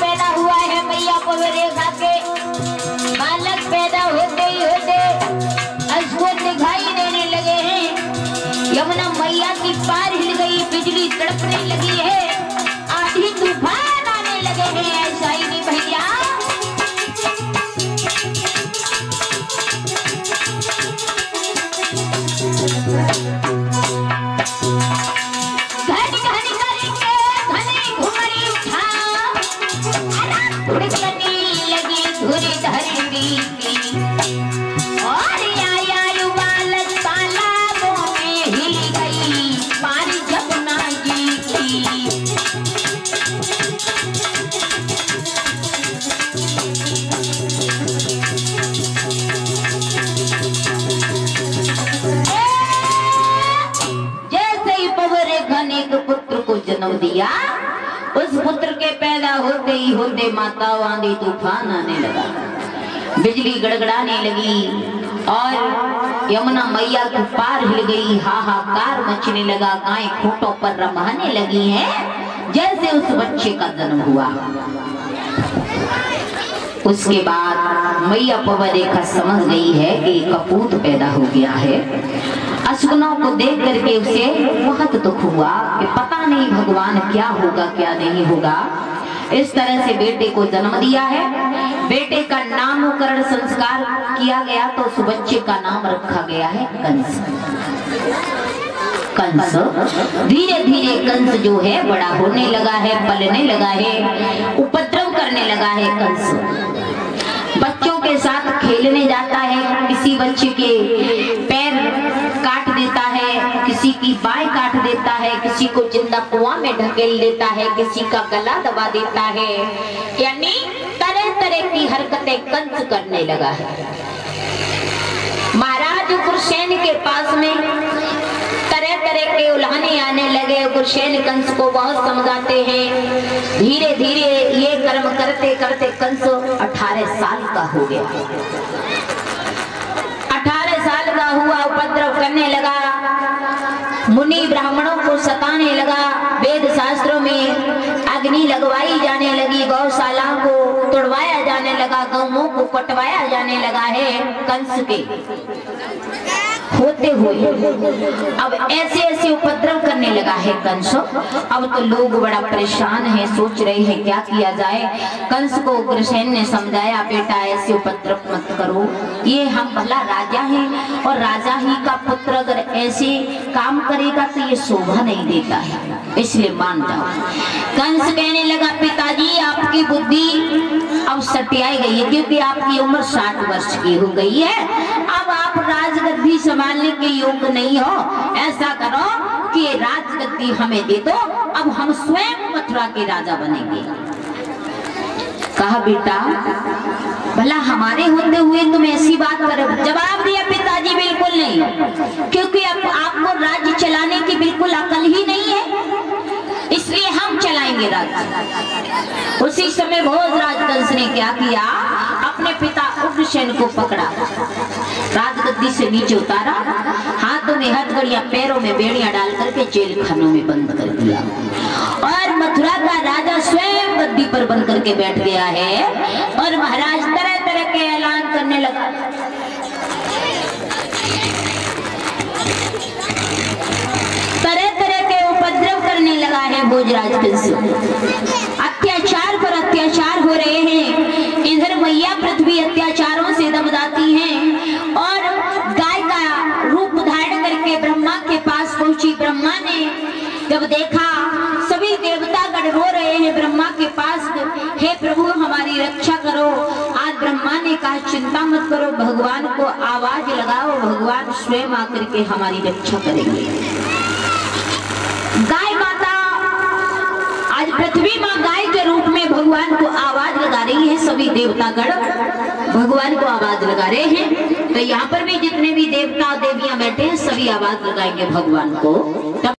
पैदा हुआ है मैया को रेखा के यमुना मैया की पार हिल गई बिजली तड़पने लगी है। जन्म दिया उस पुत्र के पैदा होते ही होते माता आंधी तूफ़ान आने लगा। बिजली गड़गड़ाने लगी और यमुना मैया की पार हिल गई, हाहाकार मचने लगा गाय खूंटों पर रमाने लगी हैं, जैसे उस बच्चे का जन्म हुआ। उसके बाद मैया पवन रेखा समझ गई है कि कपूत पैदा हो गया है। अशकुनों को देख करके उसे बहुत दुख हुआ कि पता नहीं भगवान क्या होगा, क्या नहीं होगा। इस तरह से बेटे को जन्म दिया है। बेटे का नामकरण संस्कार किया गया तो उस बच्चे का नाम रखा गया है कंस। कंस धीरे धीरे कंस जो है, बड़ा होने लगा है, पलने लगा है, उपद्रव करने लगा है कंस। बच्चों के साथ खेलने जाता है किसी बच्चे के काट देता है, किसी की बाय काट देता है, किसी को ज़िंदा कुआँ में ढकेल देता है, किसी का गला दबा देता है। यानी तरह तरह की हरकतें कंस करने लगा है। महाराज गुरसेन के पास में तरह तरह के उल्हाने आने लगे। गुरसेन कंस को बहुत समझाते हैं। धीरे धीरे ये कर्म करते करते कंस 18 साल का हो गया 18 साल का हुआ उपद्रव करने लगा। मुनि ब्राह्मणों को सताने लगा। वेद शास्त्रों में अग्नि लगवाई जाने लगी। गौशाला को तोड़वाया जाने लगा। गौ को कटवाया जाने लगा है कंस के। होते हुए, अब ऐसे ऐसे उपद्रव करने लगा है कंस। अब तो लोग बड़ा परेशान है, सोच रहे हैं क्या किया जाए। कंस को उग्रसेन ने समझाया, बेटा, ऐसे उपद्रव मत करो। ये हम भला राजा हैं, और राजा ही का पुत्र अगर ऐसे काम करेगा तो ये शोभा नहीं देता है। इसलिए मान जाओ। कंस कहने लगा, पिताजी, आपकी बुद्धि अब सटियाई गई है, क्योंकि आपकी उम्र साठ वर्ष की हो गई है। अब आप राजगद्दी संभालने के योग्य नहीं हो। ऐसा करो कि राजगद्दी हमें दे दो। अब हम स्वयं मथुरा के राजा बनेंगे। कहा, बेटा, भला हमारे होते हुए तुम ऐसी बात करो। जवाब दिया पिताजी बिल्कुल नहीं। क्योंकि अब आपको राज्य चलाने की बिल्कुल अकल ही नहीं है। इसलिए हम चलाएँगे राज्य। उसी समय भोजराज कंस ने क्या किया? अपने पिता उग्रसेन को पकड़ा। राजगद्दी से नीचे उतारा, हाथों में हथकड़ियाँ पैरों में बेड़ियाँ डाल करके जेल खानों में बंद कर दिया। और मथुरा का राजा स्वयं गद्दी पर बंद करके बैठ गया है और महाराज तरह तरह के ऐलान करने लगा। तरह तरह के उपद्रव करने लगा है भोजराज अत्याचार पर अत्याचार हो रहे हैं। देवता गण रो रहे हैं ब्रह्मा के पास। हे प्रभु, हमारी रक्षा करो। आज ब्रह्मा ने कहा, चिंता मत करो, भगवान को आवाज़ लगाओ, भगवान स्वयं आकर के हमारी रक्षा करेंगे। गाय माता, आज पृथ्वी माँ गाय के रूप में भगवान को आवाज़ लगा रही है, सभी देवतागण। भगवान को आवाज़ लगा रहे हैं। तो यहाँ पर भी जितने भी देवता देवियाँ बैठे हैं, सभी आवाज़ लगाएँगे भगवान को।